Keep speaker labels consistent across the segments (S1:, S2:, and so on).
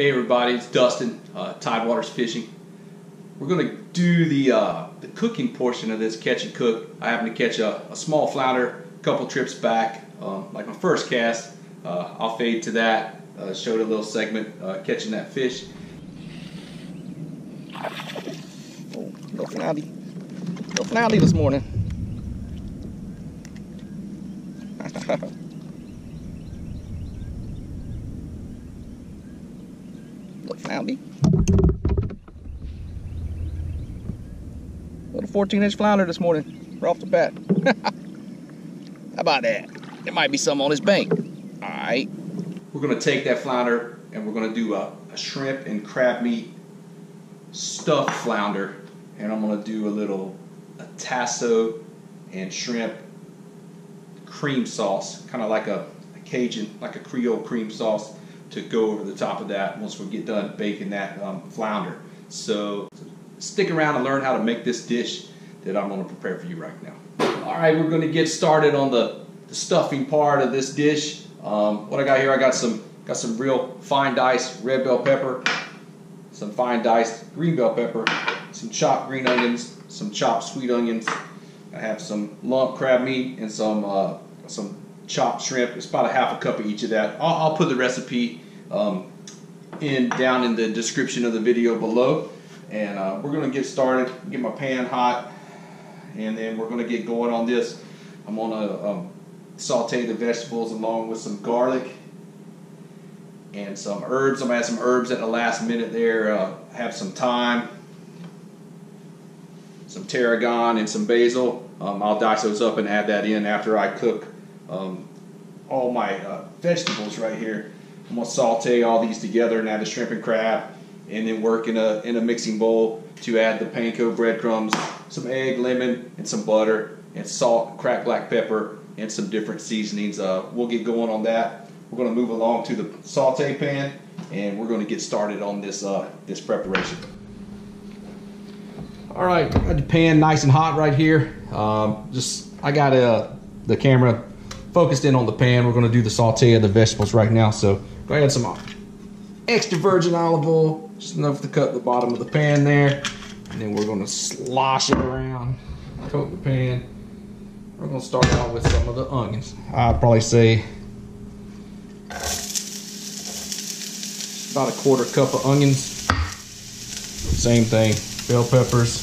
S1: Hey everybody, it's Dustin, uh, Tidewaters Fishing. We're going to do the uh, the cooking portion of this catch and cook. I happened to catch a, a small flounder a couple trips back, um, like my first cast. Uh, I'll fade to that. Uh, showed a little segment uh, catching that fish.
S2: Oh, no floundy. No floundy this morning. Floundy. Little 14 inch flounder this morning, right off the bat. How about that? There might be some on this bank. All right.
S1: We're to take that flounder and we're to do a, a shrimp and crab meat stuffed flounder. And I'm to do a little a tasso and shrimp cream sauce, kind of like a, a Cajun, like a Creole cream sauce to go over the top of that once we get done baking that um, flounder. So stick around and learn how to make this dish that I'm going to prepare for you right now. All right, we're going to get started on the, the stuffing part of this dish. Um, what I got here, I got some got some real fine diced red bell pepper, some fine diced green bell pepper, some chopped green onions, some chopped sweet onions. I have some lump crab meat and some uh, some chopped shrimp. It's about a half a cup of each of that. I'll, I'll put the recipe um, in down in the description of the video below. And uh, we're gonna get started. Get my pan hot, and then we're gonna get going on this. I'm gonna um, saute the vegetables along with some garlic and some herbs. I'm gonna add some herbs at the last minute there. Uh, have some thyme, some tarragon, and some basil. Um, I'll dice those up and add that in after I cook um, all my uh, vegetables right here. I'm gonna saute all these together and add the shrimp and crab, and then work in a in a mixing bowl to add the panko breadcrumbs, some egg, lemon, and some butter, and salt, cracked black pepper, and some different seasonings. Uh, we'll get going on that. We're going to move along to the saute pan, and we're going to get started on this uh, this preparation. All right, got the pan nice and hot right here. Um, just I got uh, the camera focused in on the pan. We're going to do the saute of the vegetables right now. So go ahead some uh, extra virgin olive oil, just enough to cut the bottom of the pan there, and then we're going to slosh it around, coat the pan. We're going to start out with some of the onions. I'd probably say about a quarter cup of onions. Same thing, bell peppers,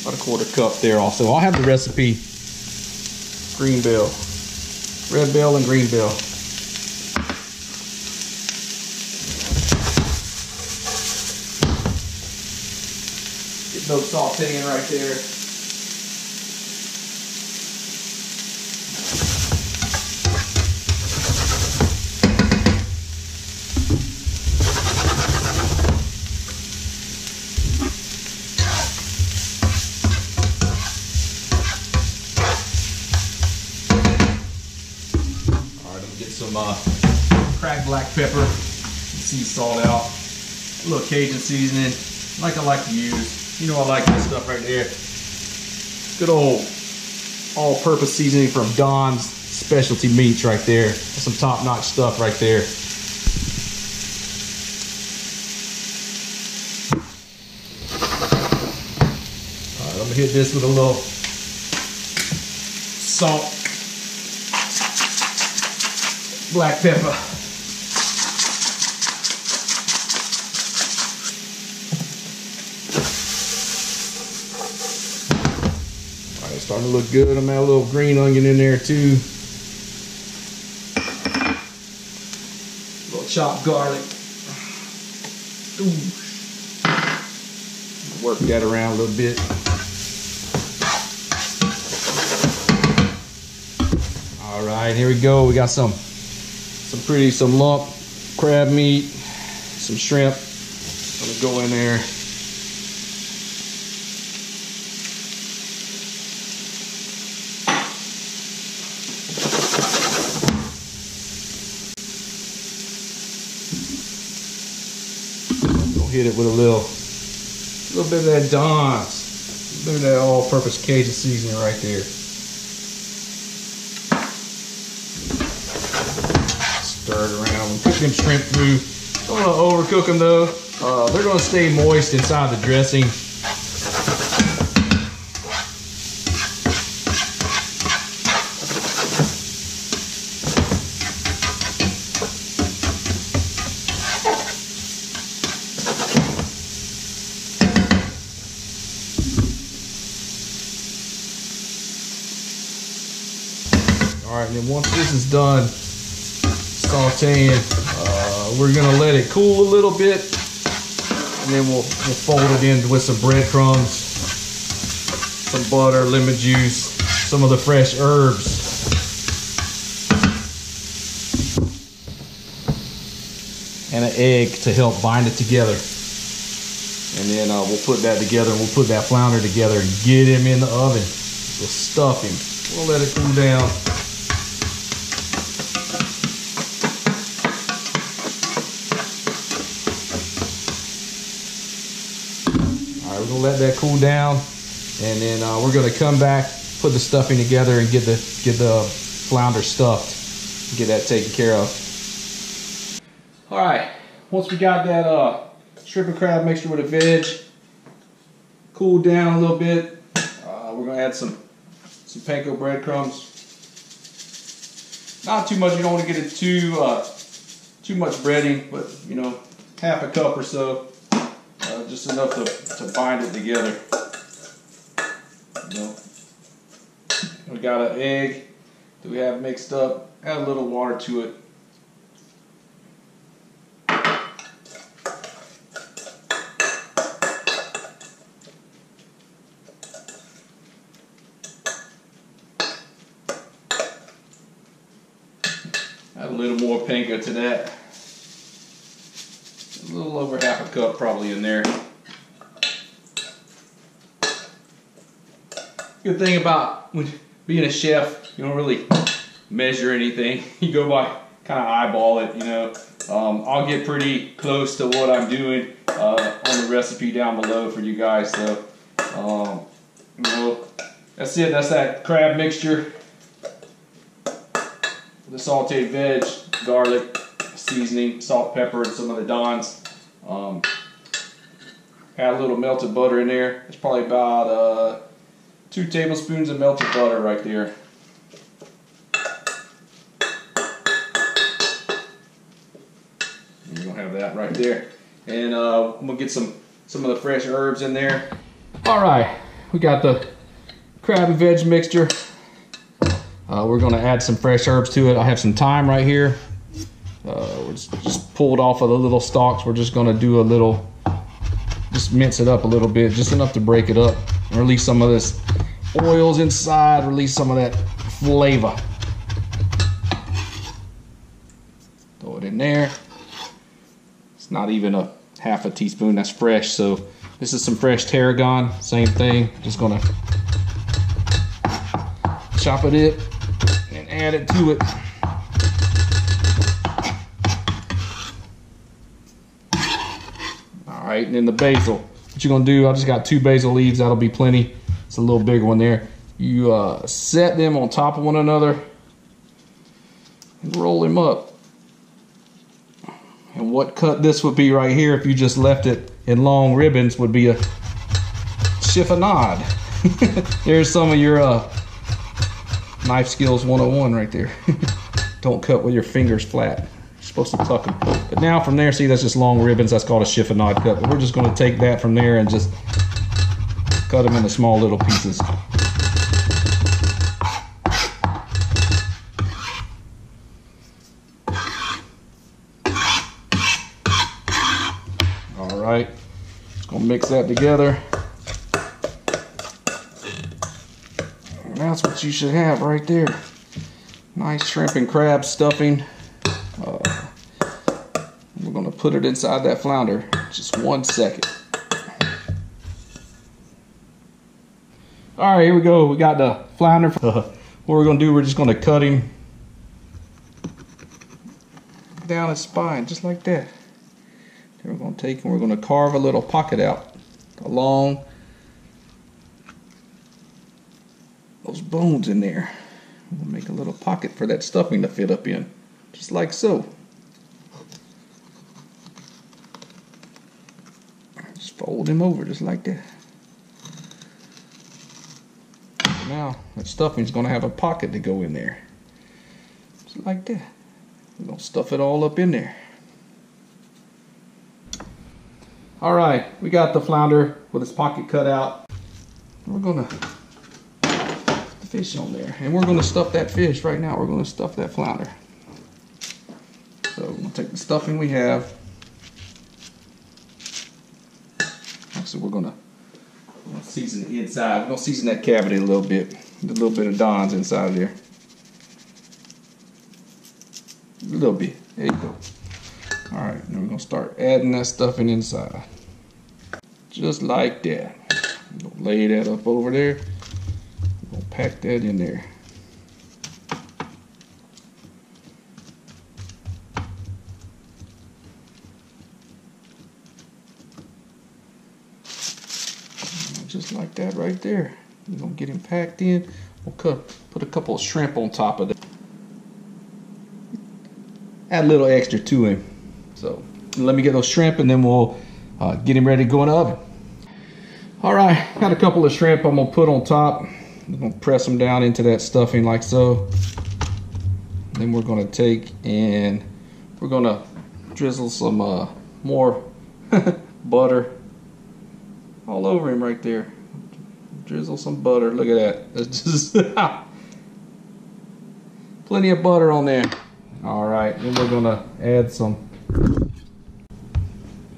S1: about a quarter cup there also. I'll have the recipe, green bell, red bell and green bell. Get those sauteing right there. some uh, cracked black pepper, sea salt out, a little Cajun seasoning, like I like to use. You know I like this stuff right there. Good old all-purpose seasoning from Don's Specialty Meats right there. Some top-notch stuff right there. All right, I'm gonna hit this with a little salt black pepper. Starting to look good. I'm add a little green onion in there too. A little chopped garlic. Ooh. Work that around a little bit. All right, here we go. We got some some pretty, some lump crab meat, some shrimp. I'm gonna go in there. Gonna hit it with a little, little bit of that Don's, a little bit of that all-purpose Cajun seasoning right there. Stir it around. Cook them shrimp through
S2: Don't want to overcook them though. Uh, they're going to stay moist inside the dressing. And then once this is done sauteing, uh, we're gonna let it cool a little bit, and then we'll we'll fold it in with some breadcrumbs, some butter, lemon juice, some of the fresh herbs. And an egg to help bind it together. And then uh, we'll put that together and we'll put that flounder together and get him in the oven. We'll stuff him. We'll let it cool down. Gonna let that cool down, and then uh, we're gonna come back, put the stuffing together, and get the get the flounder stuffed, get that taken care of. All right, once we got that uh, shrimp and crab mixture with the veg cooled down a little bit, uh, we're gonna add some some panko breadcrumbs. Not too much. You don't want to get it too uh, too much breading, but you know, half a cup or so. Just enough to, to bind it together. We got an egg that we have mixed up. Add a little water to it. Add a little more panko to that. A little over half a cup probably in there. Good thing about when being a chef, you don't really measure anything. You go by kind of eyeball it, you know. Um, I'll get pretty close to what I'm doing uh, on the recipe down below for you guys. So, um, that's it. That's that crab mixture. The sauteed veg, garlic, seasoning, salt, pepper, and some of the Dons. Um, add a little melted butter in there. It's probably about uh, two tablespoons of melted butter right there. You're gonna have that right there, and uh, I'm gonna get some some of the fresh herbs in there. All right, we got the crab and veg mixture. Uh, we're gonna add some fresh herbs to it. I have some thyme right here. Uh, just pulled off of the little stalks. We're just gonna do a little, just mince it up a little bit, just enough to break it up, release some of this oils inside, release some of that flavor. Throw it in there. It's not even a half a teaspoon, that's fresh. So this is some fresh tarragon, same thing. Just gonna chop it in and add it to it. All right, and then the basil. What you're gonna do, I just got two basil leaves, that'll be plenty. It's a little bigger one there. You uh, set them on top of one another and roll them up. And what cut this would be right here if you just left it in long ribbons would be a chiffonade. There's some of your uh, knife skills 101 right there. Don't cut with your fingers flat. Supposed to tuck them. But now from there, see that's just long ribbons. That's called a chiffonade cut. But we're just going to take that from there and just cut them into small little pieces. All right, just gonna mix that together. And that's what you should have right there. Nice shrimp and crab stuffing. Put it inside that flounder. Just one second. All right, here we go. We got the flounder. What we're gonna do, we're just gonna cut him down his spine, just like that. Then we're gonna take and we're gonna carve a little pocket out along those bones in there. We'll make a little pocket for that stuffing to fit up in, just like so. Just them over just like that. Now that stuffing's gonna have a pocket to go in there. Just like that. We're gonna stuff it all up in there. All right, we got the flounder with its pocket cut out. We're gonna put the fish on there, and we're gonna stuff that fish right now. We're gonna stuff that flounder. So gonna take the stuffing we have. So we're gonna, season the inside. We're gonna season that cavity a little bit. A little bit of Don's inside of there. A little bit. There you go. All right, then we're gonna start adding that stuffing inside. Just like that. Lay that up over there. We're gonna pack that in there. Just like that right there. We're gonna get him packed in. We'll cut, put a couple of shrimp on top of it. Add a little extra to him. So let me get those shrimp and then we'll uh, get him ready to go in the oven. All right, got a couple of shrimp I'm gonna put on top. I'm gonna press them down into that stuffing like so. Then we're gonna take and we're gonna drizzle some uh, more butter all over him right there. Drizzle some butter. Look at that. Just plenty of butter on there. All right, then we're gonna add some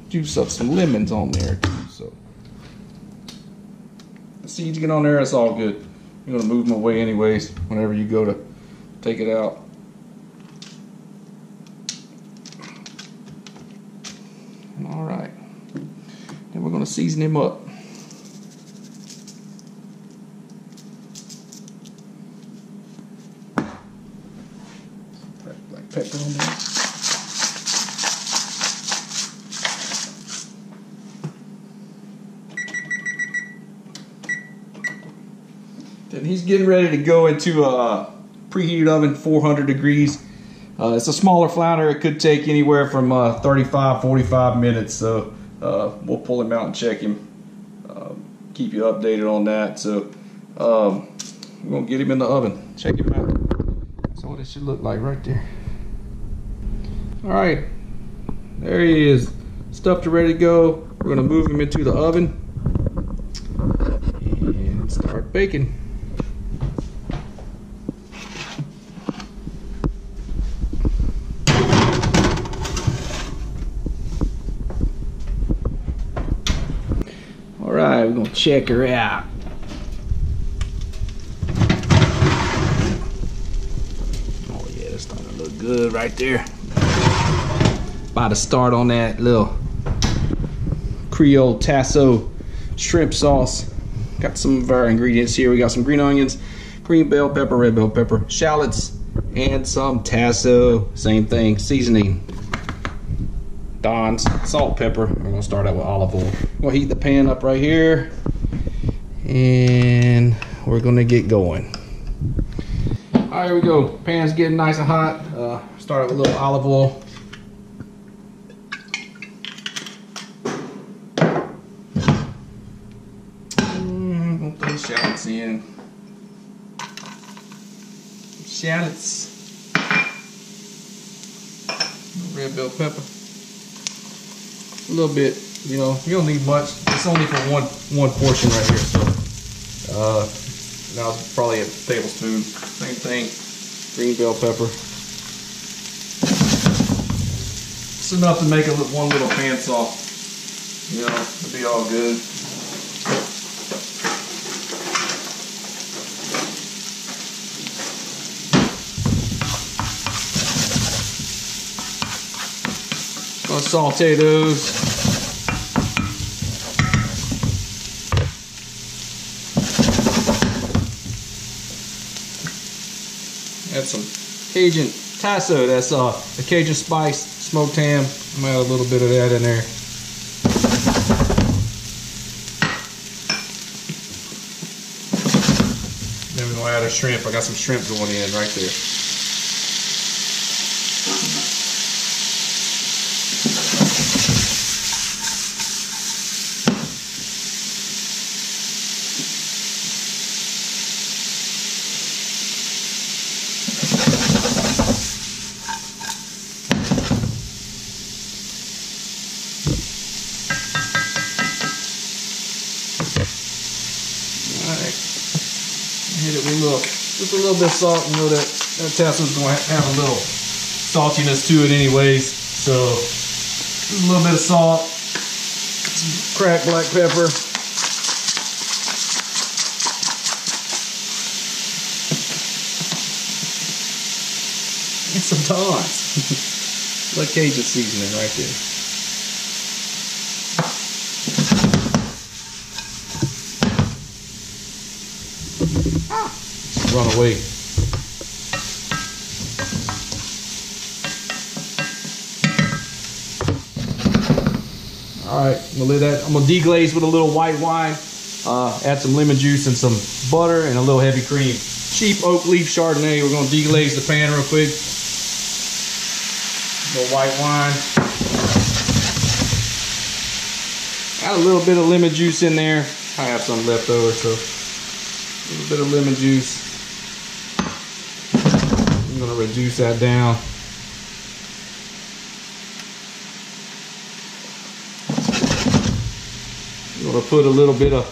S2: juice up some lemons on there too. So the seeds get on there, it's all good. You're gonna move them away anyways whenever you go to take it out. All right, then we're gonna season him up. Black pepper on there. Then he's getting ready to go into a preheated oven, 400 degrees. Uh, it's a smaller flounder. It could take anywhere from uh, 35, 45 minutes. So uh, we'll pull him out and check him. Um, keep you updated on that. So um, we're gonna get him in the oven. Check him out. That's what it should look like right there. All right, there he is. Stuffed and ready to go. We're gonna move him into the oven and start baking. All right, we're gonna check her out. Oh yeah, it's starting to look good right there. About to start on that little Creole tasso shrimp sauce. Got some of our ingredients here. We got some green onions, green bell pepper, red bell pepper, shallots, and some tasso. Same thing, seasoning. Don's salt, pepper. We're gonna start out with olive oil. We'll heat the pan up right here, and we're gonna get going. All right, here we go. Pan's getting nice and hot. Uh, start with a little olive oil. Mm, shallots in. Shallots. Red bell pepper a little bit. You know, you don't need much. It's only for one one portion right here. So uh, now it's probably a tablespoon. Same thing. Green bell pepper. It's enough to make a li- one little pan sauce. You know, it'll be all good. Gonna saute those. Add some Cajun tasso. That's uh, the Cajun spice smoked ham. I'm gonna add a little bit of that in there. Then we're gonna add a shrimp. I got some shrimp going in right there. it with a little, just a little bit of salt. You know that that tasso's gonna have a little saltiness to it, anyways. So just a little bit of salt, cracked black pepper. And some Don's. Like Cajun seasoning right there. Run away. All right, I'm gonna let that. I'm gonna deglaze with a little white wine. Uh, add some lemon juice and some butter and a little heavy cream. Cheap oak leaf Chardonnay. We're gonna deglaze the pan real quick. A little white wine. Add a little bit of lemon juice in there. I have some left over, so a little bit of lemon juice. Reduce that down. I'm gonna put a little bit of,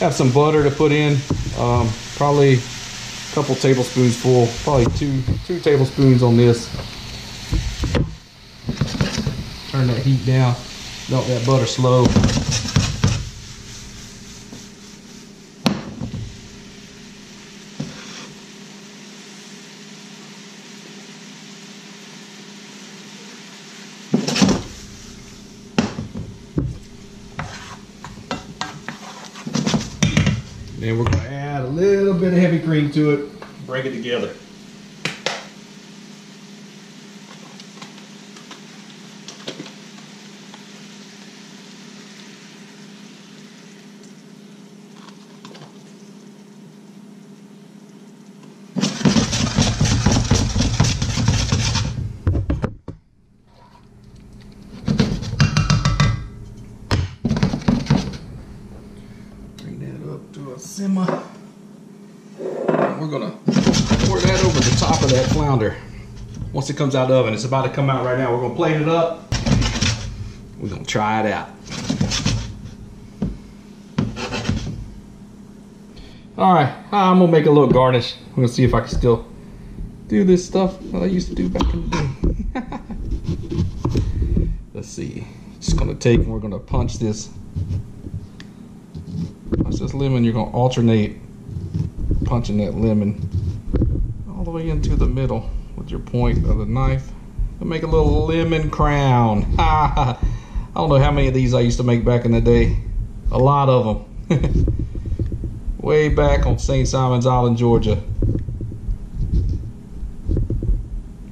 S2: have some butter to put in, um, probably a couple tablespoons full, probably two, two tablespoons on this. Turn that heat down, melt that butter slow. Then we're gonna add a little bit of heavy cream to it, bring it together. Bring that up to a simmer. And we're gonna pour that over the top of that flounder. Once it comes out of the oven, it's about to come out right now. We're gonna plate it up. We're gonna try it out. All right, I'm gonna make a little garnish. I'm gonna see if I can still do this stuff that I used to do back in the day. Let's see. Just gonna take and we're gonna punch this Punch this lemon, you're gonna alternate punching that lemon all the way into the middle with your point of the knife and make a little lemon crown. I don't know how many of these I used to make back in the day. A lot of them. Way back on St. Simon's Island, Georgia.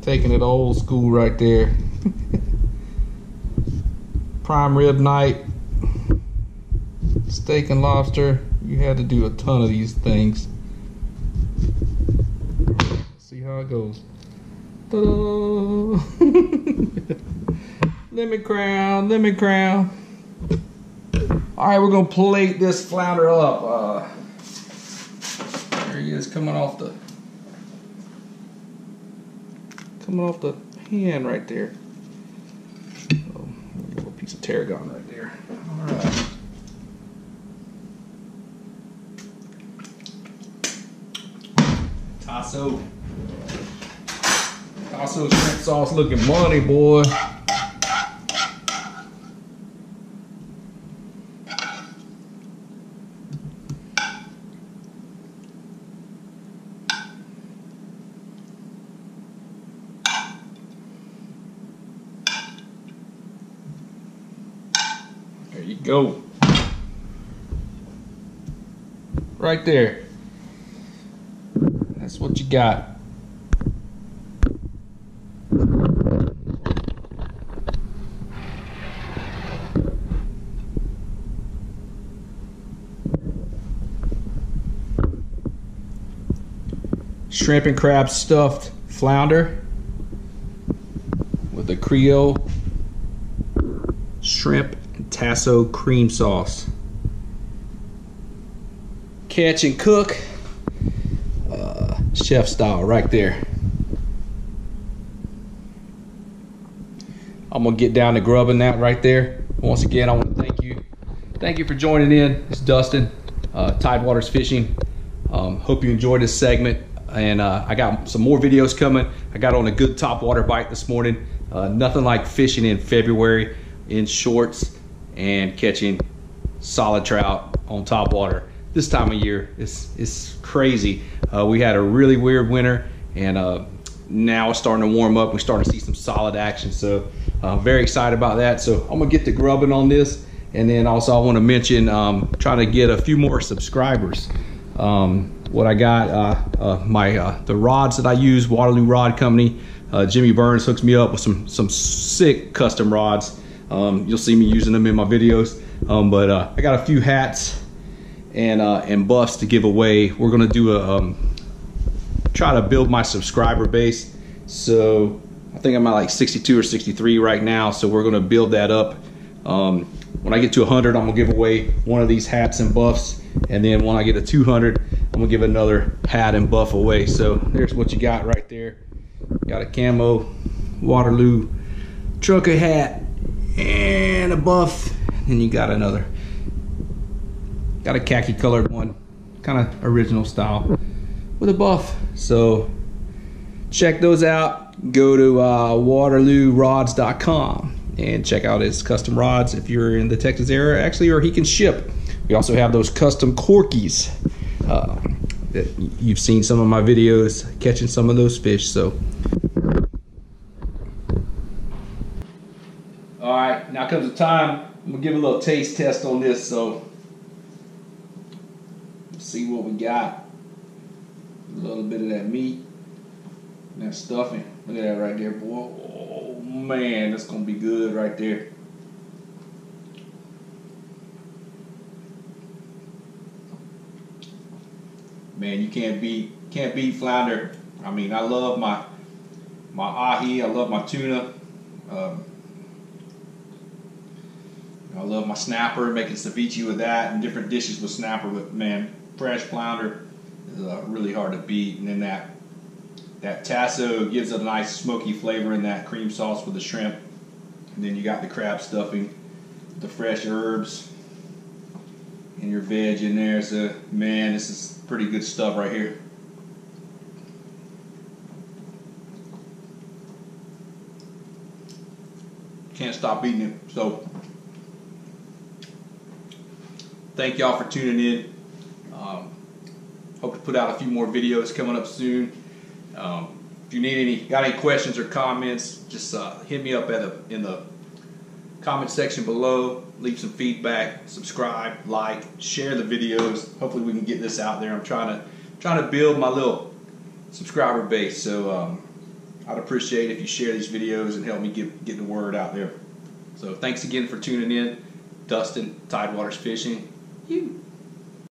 S2: Taking it old school right there. Prime rib night, steak and lobster. You had to do a ton of these things. See how it goes. Lemon crown, lemon crown. All right, we're gonna plate this flounder up. Uh, there he is, coming off the coming off the pan right there. Oh, a little piece of tarragon right there. All right. Tasso. Tasso shrimp sauce looking money, boy. There you go. Right there. That's what you got. Shrimp and crab stuffed flounder with the Creole shrimp tasso cream sauce. Catch and cook chef style right there. I'm gonna get down to grubbing that right there. Once again, I want to thank you. Thank you for joining in. It's Dustin, uh, Tidewaters Fishing. Um, hope you enjoyed this segment. And uh, I got some more videos coming. I got on a good top water bite this morning. Uh, nothing like fishing in February in shorts and catching solid trout on top water. This time of year, it's, it's crazy. Uh, we had a really weird winter and uh, now it's starting to warm up. We're starting to see some solid action. So uh, very excited about that. So I'm gonna get to grubbing on this. And then also I wanna mention um, trying to get a few more subscribers. Um, what I got, uh, uh, my uh, the rods that I use, Waterloo Rod Company. Jimmy Burns hooks me up with some some sick custom rods. Um, you'll see me using them in my videos. Um, but I got a few hats and and buffs to give away. We're gonna do a um, try to build my subscriber base. So I think I'm at like 62 or 63 right now. So we're gonna build that up. Um, when I get to 100, I'm gonna give away one of these hats and buffs. And then when I get to 200, I'm gonna give another hat and buff away. So there's what you got right there. Got a camo Waterloo trucker hat and a buff. And you got another, got a khaki colored one, kind of original style with a buff. So check those out. Go to uh, waterloorods.com and check out his custom rods if you're in the Texas area, actually, or he can ship. We also have those custom corkies. Uh, you've seen some of my videos catching some of those fish. So, all right, now comes the time. I'm gonna give a little taste test on this. So, see what we got. A little bit of that meat, and that stuffing. Look at that right there, boy. Oh man, that's gonna be good right there. Man, you can't beat can't beat flounder. I mean, I love my my ahi. I love my tuna. Um, I love my snapper, making ceviche with that and different dishes with snapper. But man, fresh flounder is uh, really hard to beat. And then that that tasso gives a nice smoky flavor in that cream sauce with the shrimp. And then you got the crab stuffing, the fresh herbs, and your veg in there. So man, this is pretty good stuff right here. Can't stop eating it. So thank y'all for tuning in. Um, hope to put out a few more videos coming up soon. Um, if you need any, got any questions or comments, just uh, hit me up at a, in the comment section below. Leave some feedback, subscribe, like, share the videos. Hopefully, we can get this out there. I'm trying to trying to build my little subscriber base. So um, I'd appreciate if you share these videos and help me get get the word out there. So thanks again for tuning in. Dustin, Tidewaters Fishing. You.